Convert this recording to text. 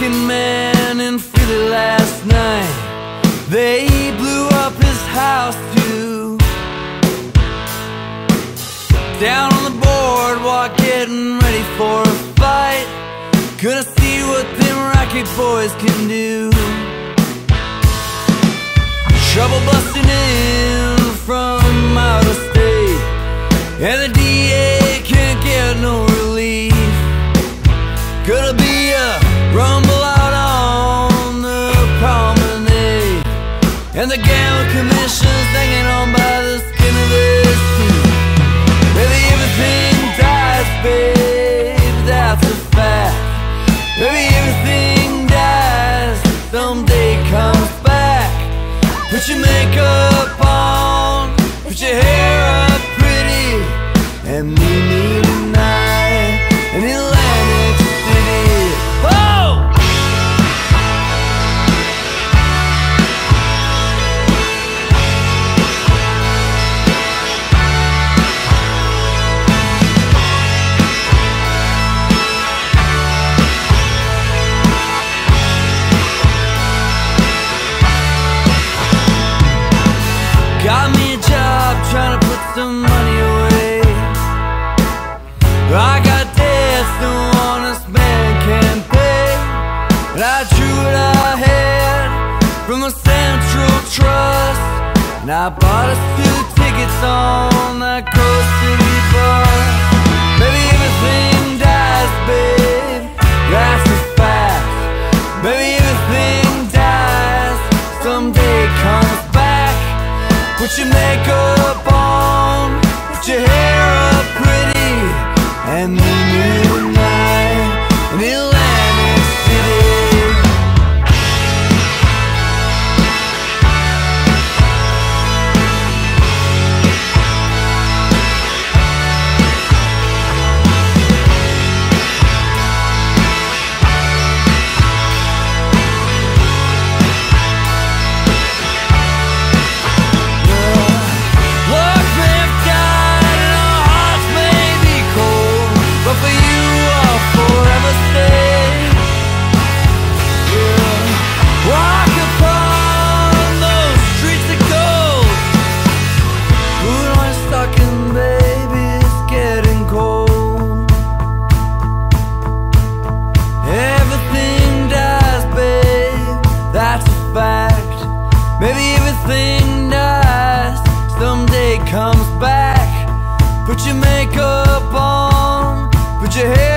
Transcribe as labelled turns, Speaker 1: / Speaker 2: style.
Speaker 1: man in Philly last night. They blew up his house too. Down on the boardwalk, getting ready for a fight. Gonna see what them racket boys can do. Trouble busting in from out of state, and the and the gambling commission's hanging on by the skin of their teeth. Maybe everything dies, babe, that's a fact. Maybe everything dies, someday comes back. Put your makeup trust. And I bought us two tickets on that Coast City bus. Maybe everything dies, babe. That's a fact. Maybe everything dies. Someday comes back. Put your makeup everything dies Someday comes back. Put your makeup on. Put your hair